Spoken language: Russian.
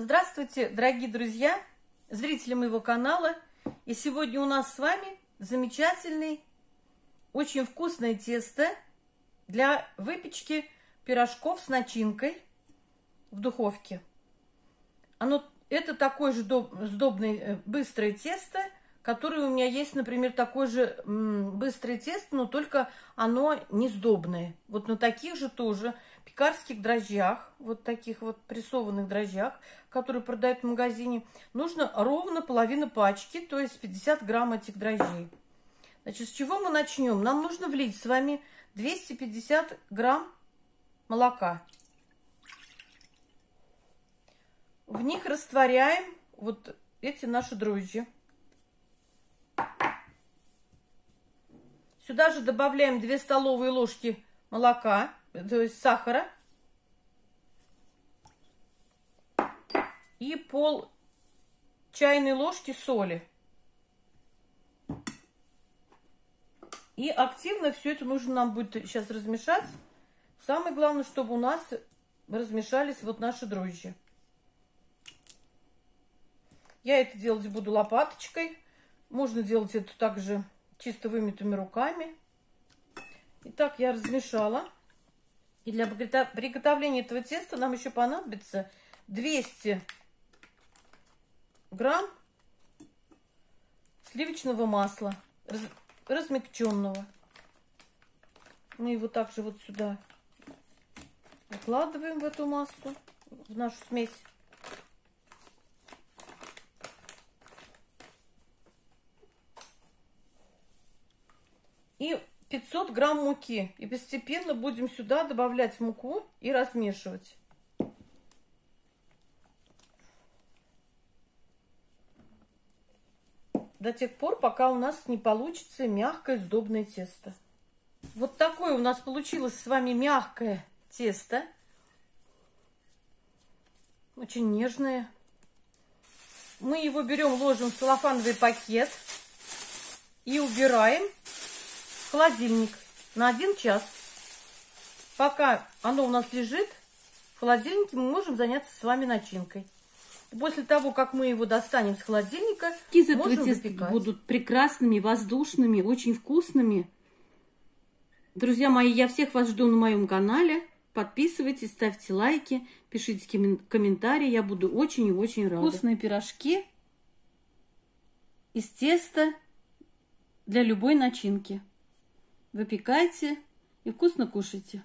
Здравствуйте, дорогие друзья, зрители моего канала. И сегодня у нас с вами замечательный, очень вкусное тесто для выпечки пирожков с начинкой в духовке. Оно, это такое же сдобное э, быстрое тесто, которое у меня есть, например, такое же быстрое тесто, но только оно не сдобное. Вот на таких же тоже пекарских дрожжах, вот таких вот прессованных дрожжах, которые продают в магазине, нужно ровно половина пачки, то есть 50 грамм этих дрожжей. Значит, с чего мы начнем? Нам нужно влить с вами 250 грамм молока. В них растворяем вот эти наши дрожжи. Сюда же добавляем 2 столовые ложки молока то есть сахара и пол чайной ложки соли. И активно все это нужно нам будет сейчас размешать. Самое главное, чтобы у нас размешались вот наши дрожжи. Я это делать буду лопаточкой. Можно делать это также чисто вымытыми руками. Итак, я размешала. И для приготовления этого теста нам еще понадобится 200 грамм сливочного масла, раз, размягченного. Мы его также вот сюда выкладываем в эту массу, в нашу смесь. И 500 грамм муки. И постепенно будем сюда добавлять муку и размешивать. До тех пор, пока у нас не получится мягкое сдобное тесто. Вот такое у нас получилось с вами мягкое тесто. Очень нежное. Мы его берем, ложим в целлофановый пакет и убираем в холодильник на один час. Пока оно у нас лежит в холодильнике, мы можем заняться с вами начинкой. После того, как мы его достанем с холодильника, теста будут прекрасными, воздушными, очень вкусными. Друзья мои, я всех вас жду на моем канале. Подписывайтесь, ставьте лайки, пишите комментарии. Я буду очень и очень рада. Вкусные пирожки из теста для любой начинки. Выпекайте и вкусно кушайте.